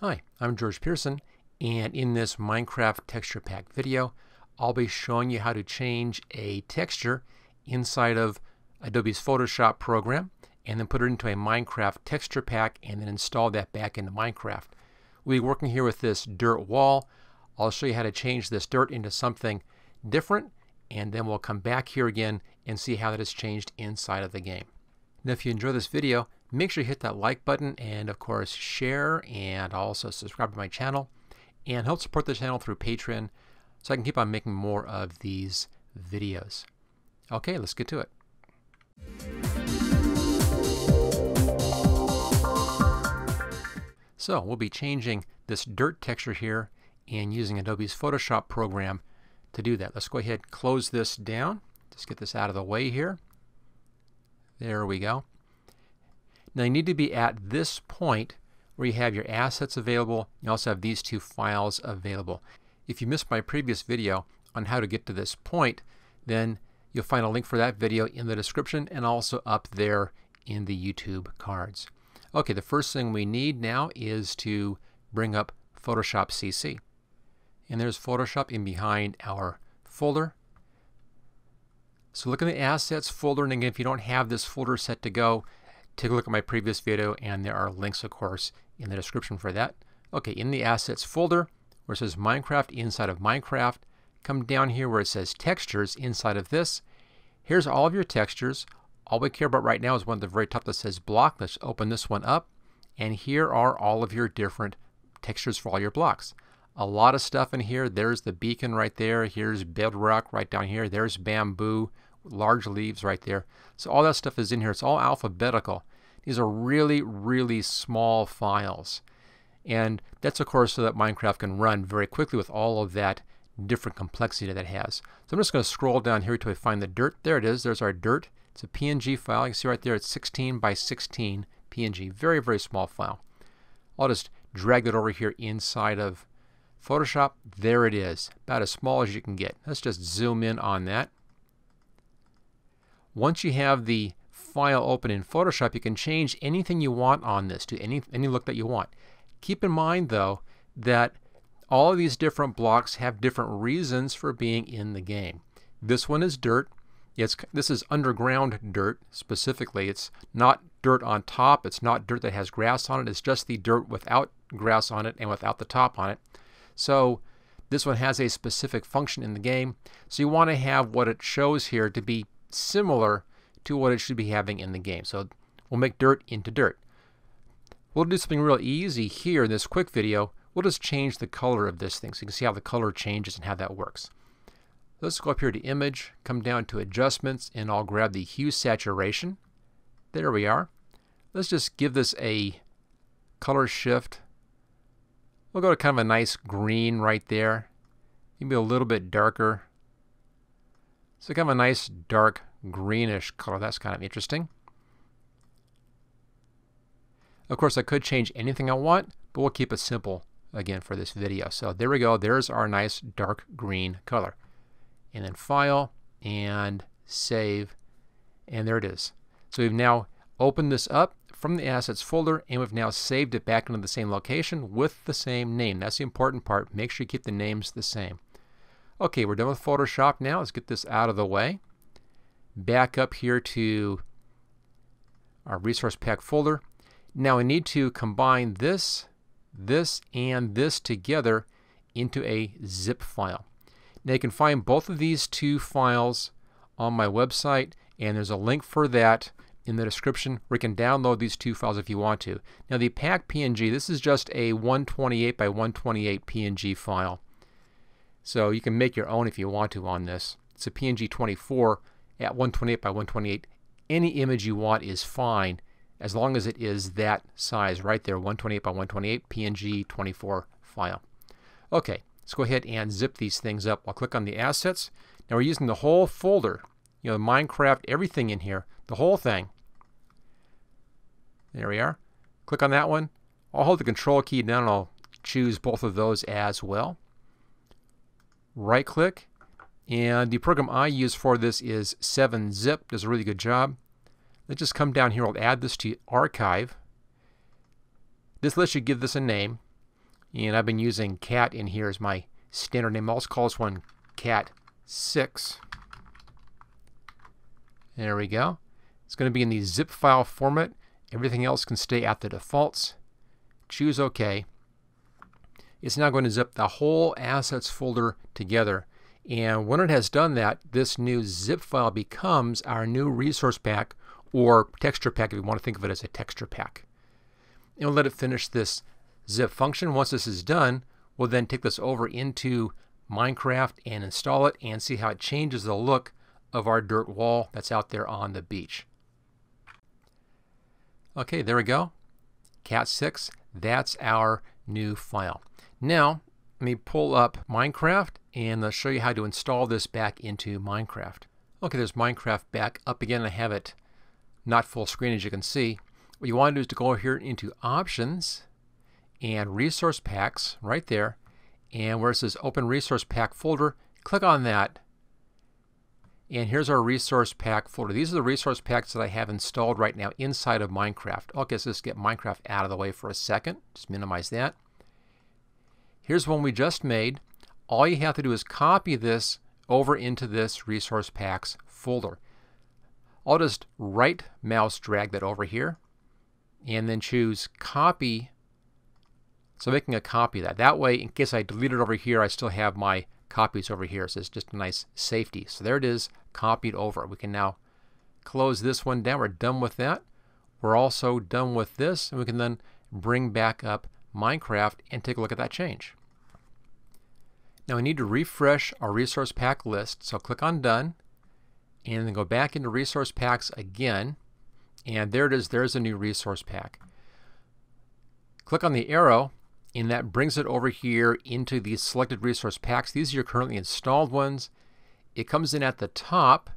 Hi, I'm George Peirson, and in this Minecraft texture pack video, I'll be showing you how to change a texture inside of Adobe's Photoshop program and then put it into a Minecraft texture pack and then install that back into Minecraft. We'll be working here with this dirt wall. I'll show you how to change this dirt into something different and then we'll come back here again and see how that is changed inside of the game. Now if you enjoy this video, make sure you hit that like button and of course share and also subscribe to my channel and help support the channel through Patreon so I can keep on making more of these videos. Okay, let's get to it. So we'll be changing this dirt texture here and using Adobe's Photoshop program to do that. Let's go ahead and close this down. Just get this out of the way here. There we go. Now you need to be at this point where you have your assets available. You also have these two files available. If you missed my previous video on how to get to this point, then you'll find a link for that video in the description and also up there in the YouTube cards. Okay, the first thing we need now is to bring up Photoshop CC. And there's Photoshop in behind our folder. So look in the Assets folder, and again, if you don't have this folder set to go, take a look at my previous video, and there are links, of course, in the description for that. Okay, in the Assets folder, where it says Minecraft inside of Minecraft, come down here where it says Textures inside of this. Here's all of your textures. All we care about right now is one at the very top that says Block. Let's open this one up, and here are all of your different textures for all your blocks a lot of stuff in here. There's the beacon right there. Here's bedrock right down here. There's bamboo, large leaves right there. So all that stuff is in here. It's all alphabetical. These are really, really small files. And that's of course so that Minecraft can run very quickly with all of that different complexity that it has. So I'm just going to scroll down here until I find the dirt. There it is. There's our dirt. It's a PNG file. You can see right there it's 16 by 16 PNG. Very, very small file. I'll just drag it over here inside of Photoshop, there it is, about as small as you can get. Let's just zoom in on that. Once you have the file open in Photoshop, you can change anything you want on this to any, any look that you want. Keep in mind, though, that all of these different blocks have different reasons for being in the game. This one is dirt. It's, this is underground dirt specifically. It's not dirt on top. It's not dirt that has grass on it. It's just the dirt without grass on it and without the top on it. So this one has a specific function in the game. So you want to have what it shows here to be similar to what it should be having in the game. So we'll make dirt into dirt. We'll do something real easy here in this quick video. We'll just change the color of this thing so you can see how the color changes and how that works. Let's go up here to Image, come down to Adjustments, and I'll grab the Hue Saturation. There we are. Let's just give this a color shift We'll go to kind of a nice green right there. Maybe a little bit darker. So kind of a nice dark greenish color. That's kind of interesting. Of course, I could change anything I want, but we'll keep it simple again for this video. So there we go. There's our nice dark green color. And then File and Save. And there it is. So we've now opened this up from the assets folder and we've now saved it back into the same location with the same name. That's the important part. Make sure you keep the names the same. Okay, we're done with Photoshop now. Let's get this out of the way. Back up here to our resource pack folder. Now I need to combine this, this, and this together into a zip file. Now you can find both of these two files on my website and there's a link for that in the description where you can download these two files if you want to. Now the pack PNG, this is just a 128 by 128 PNG file. So you can make your own if you want to on this. It's a PNG 24 at 128 by 128. Any image you want is fine as long as it is that size right there, 128 by 128 PNG 24 file. Okay, let's go ahead and zip these things up. I'll click on the assets. Now we're using the whole folder, you know, Minecraft, everything in here, the whole thing. There we are. Click on that one. I'll hold the control key down and I'll choose both of those as well. Right click. And the program I use for this is 7-Zip. Does a really good job. Let's just come down here. I'll add this to Archive. This lets you give this a name. And I've been using cat in here as my standard name. I'll also call this one cat 6. There we go. It's going to be in the zip file format. Everything else can stay at the defaults. Choose OK. It's now going to zip the whole assets folder together. And when it has done that, this new zip file becomes our new resource pack or texture pack if you want to think of it as a texture pack. And we'll let it finish this zip function. Once this is done, we'll then take this over into Minecraft and install it and see how it changes the look of our dirt wall that's out there on the beach. Okay, there we go. Cat 6, that's our new file. Now, let me pull up Minecraft and I'll show you how to install this back into Minecraft. Okay, there's Minecraft back up again. I have it not full screen as you can see. What you want to do is to go here into Options and Resource Packs right there. And where it says Open Resource Pack folder, click on that. And here's our resource pack folder. These are the resource packs that I have installed right now inside of Minecraft. Okay, so let's get Minecraft out of the way for a second. Just minimize that. Here's one we just made. All you have to do is copy this over into this resource packs folder. I'll just right mouse drag that over here and then choose copy. So making a copy of that. That way, in case I delete it over here, I still have my copies over here. So it's just a nice safety. So there it is, copied over. We can now close this one down. We're done with that. We're also done with this, and we can then bring back up Minecraft and take a look at that change. Now we need to refresh our resource pack list. So click on Done and then go back into resource packs again. And there it is. There's a new resource pack. Click on the arrow and that brings it over here into the selected resource packs. These are your currently installed ones. It comes in at the top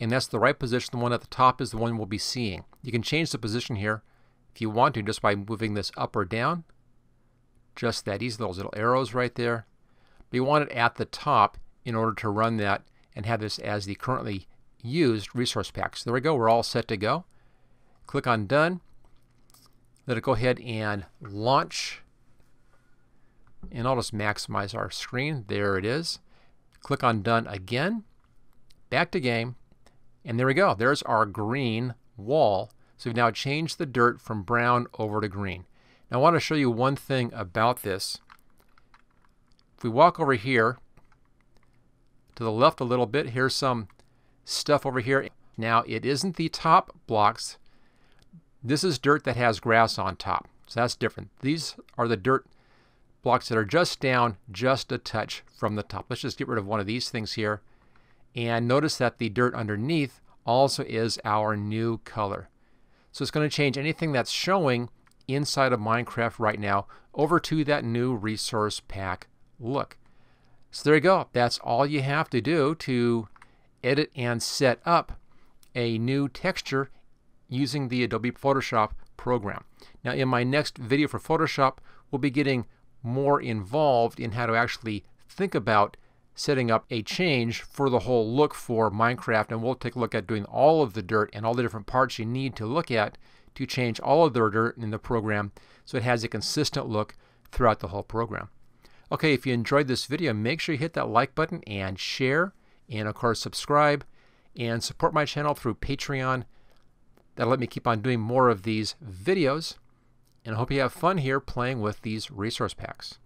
and that's the right position. The one at the top is the one we'll be seeing. You can change the position here if you want to just by moving this up or down. Just that easy, those little arrows right there but you want it at the top in order to run that and have this as the currently used resource pack. So there we go, we're all set to go. Click on Done. Let it go ahead and launch. And I'll just maximize our screen. There it is. Click on Done again. Back to game. And there we go. There's our green wall. So we've now changed the dirt from brown over to green. Now I want to show you one thing about this. If we walk over here to the left a little bit, here's some stuff over here. Now, it isn't the top blocks. This is dirt that has grass on top. So that's different. These are the dirt blocks that are just down just a touch from the top. Let's just get rid of one of these things here. And notice that the dirt underneath also is our new color. So it's going to change anything that's showing inside of Minecraft right now over to that new resource pack look. So there you go. That's all you have to do to edit and set up a new texture using the Adobe Photoshop program. Now in my next video for Photoshop, we'll be getting more involved in how to actually think about setting up a change for the whole look for Minecraft and we'll take a look at doing all of the dirt and all the different parts you need to look at to change all of the dirt in the program so it has a consistent look throughout the whole program. Okay, if you enjoyed this video, make sure you hit that like button and share, and of course subscribe, and support my channel through Patreon. That'll let me keep on doing more of these videos, and I hope you have fun here playing with these resource packs.